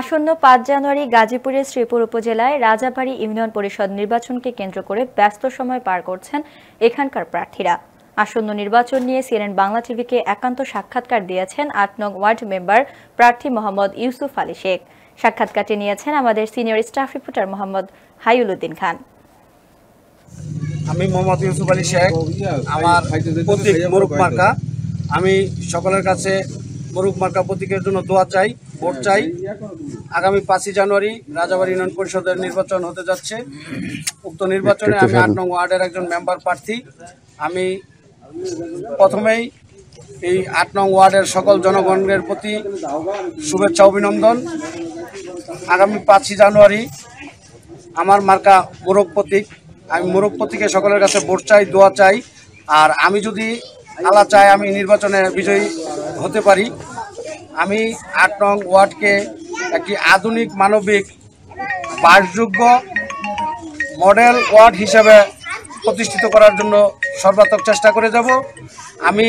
আসন্ন পাঁচ জানুয়ারি গাজীপুরের শ্রীপুর উপজেলায় রাজাবাড়ি ইউনিয়ন পরিষদ নির্বাচনকে কেন্দ্র করে ব্যস্ত সময় পার করছেন এখানকার প্রার্থীরা। আসন্ন নির্বাচন নিয়ে সিএনএন বাংলা টিভিকে একান্ত সাক্ষাৎকার দিয়েছেন আট নং ওয়ার্ড মেম্বার প্রার্থী মোহাম্মদ ইউসুফ আলী শেখ। সাক্ষাৎকারটি নিয়েছেন আমাদের senior staff reporter Mohammad Haiul Uddin Khan. আমি মোহাম্মদ ইউসুফ আলী শেখ, আমার আমি সকলের কাছে মোরগ মার্কা প্রতীকের জন্য দোয়া চাই ভোট চাই। আগামী পাঁচই জানুয়ারি রাজাবাড়ি ইউনিয়ন পরিষদের নির্বাচন হতে যাচ্ছে। উক্ত নির্বাচনে আমি আট নং ওয়ার্ডের একজন মেম্বার প্রার্থী। আমি প্রথমেই এই আট নং ওয়ার্ডের সকল জনগণের প্রতি শুভেচ্ছা অভিনন্দন। আগামী পাঁচই জানুয়ারি আমার মার্কা মোরগ প্রতীক। আমি মোরগ প্রতীকে সকলের কাছে ভোট চাই দোয়া চাই। আর আমি যদি আল্লাহ চাই আমি নির্বাচনে বিজয়ী হতে পারি। আমি আট নং ওয়ার্ডকে একটি আধুনিক মানবিক বাসযোগ্য মডেল ওয়ার্ড হিসাবে প্রতিষ্ঠিত করার জন্য সর্বাত্মক চেষ্টা করে যাব। আমি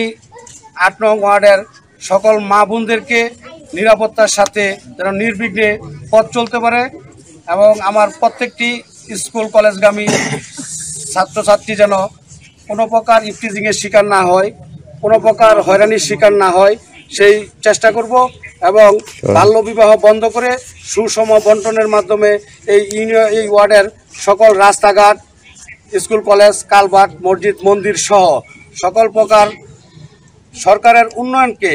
আট নং ওয়ার্ডের সকল মা বোনদেরকে নিরাপত্তার সাথে যেন নির্বিঘ্নে পথ চলতে পারে এবং আমার প্রত্যেকটি স্কুল কলেজগামী ছাত্রছাত্রী যেন কোনো প্রকার ইফটিজিংয়ের শিকার না হয়। কোনো প্রকার হয়রানির শিকার না হয় সেই চেষ্টা করব এবং বাল্যবিবাহ বন্ধ করে সুষম বন্টনের মাধ্যমে এই ইউনিয়ন এই ওয়ার্ডের সকল রাস্তাঘাট স্কুল কলেজ কালভার্ট মসজিদ মন্দির সহ সকল প্রকার সরকারের উন্নয়নকে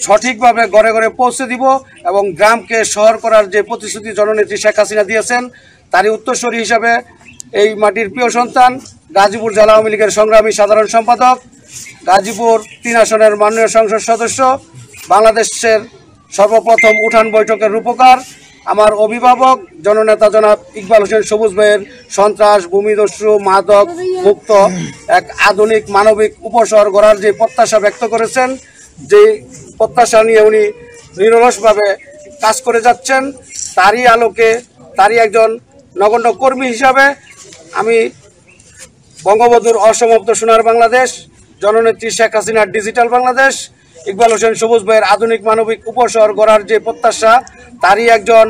সঠিকভাবে ঘরে ঘরে পৌঁছে দিব এবং গ্রামকে শহর করার যে প্রতিশ্রুতি জননেত্রী শেখ হাসিনা দিয়েছেন তারই উত্তরসূরি হিসাবে এই মাটির প্রিয় সন্তান গাজীপুর জেলা আওয়ামী লীগের সংগ্রামী সাধারণ সম্পাদক গাজীপুর তিন আসনের মাননীয় সংসদ সদস্য, বাংলাদেশের সর্বপ্রথম উঠান বৈঠকের রূপকার, আমার অভিভাবক জননেতা জনাব ইকবাল হোসেন সবুজ ভাইয়ের সন্ত্রাস ভূমিদস্যু মাদক মুক্ত এক আধুনিক মানবিক উপসর গড়ার যে প্রত্যাশা ব্যক্ত করেছেন যে প্রত্যাশা নিয়ে উনি নিরলসভাবে কাজ করে যাচ্ছেন, তারই আলোকে তারই একজন নগণ্য কর্মী হিসাবে আমি বঙ্গবন্ধুর অসমাপ্ত সোনার বাংলাদেশ জননেত্রী শেখ হাসিনার ডিজিটাল বাংলাদেশ, ইকবাল হোসেন সবুজ ভাইয়ের আধুনিক মানবিক উপসর গড়ার যে প্রত্যাশা, তারই একজন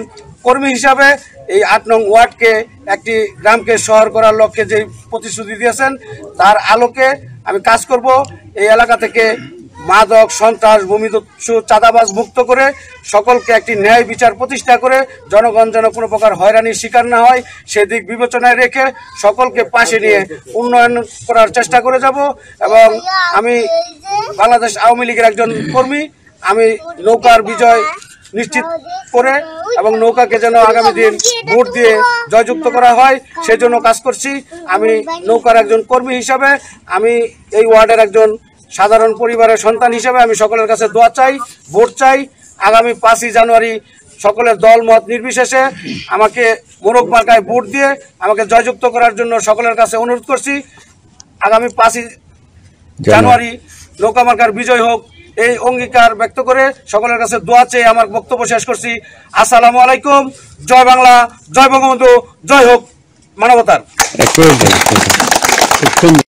কর্মী হিসাবে এই আট নং ওয়ার্ডকে, একটি গ্রামকে শহর করার লক্ষ্যে যে প্রতিশ্রুতি দিয়েছেন, তার আলোকে আমি কাজ করব। এই এলাকা থেকে মাদক, সন্ত্রাস, ভূমিদস্যু, চাঁদাবাজ মুক্ত করে সকলকে একটি ন্যায় বিচার প্রতিষ্ঠা করে জনগণ যেন কোনো প্রকার হয়রানির শিকার না হয় সেদিক বিবেচনায় রেখে সকলকে পাশে নিয়ে উন্নয়ন করার চেষ্টা করে যাব এবং আমি বাংলাদেশ আওয়ামী লীগের একজন কর্মী, আমি নৌকার বিজয় নিশ্চিত করে এবং নৌকাকে যেন আগামী দিন ভোট দিয়ে জয়যুক্ত করা হয় সেই জন্য কাজ করছি। আমি নৌকার একজন কর্মী হিসাবে আমি এই ওয়ার্ডের একজন সাধারণ পরিবারের সন্তান হিসেবে আমি সকলের কাছে দোয়া চাই ভোট চাই। আগামী পাঁচই জানুয়ারি সকলের দল মত নির্বিশেষে আমাকে মোরগ মার্কায় ভোট দিয়ে আমাকে জয়যুক্ত করার জন্য সকলের কাছে অনুরোধ করছি। আগামী পাঁচই জানুয়ারি। নৌকা মার্কার বিজয় হোক এই অঙ্গীকার ব্যক্ত করে সকলের কাছে দোয়া চেয়ে আমার বক্তব্য শেষ করছি। আসসালামু আলাইকুম জয় বাংলা জয় বঙ্গবন্ধু জয় হোক মানবতার।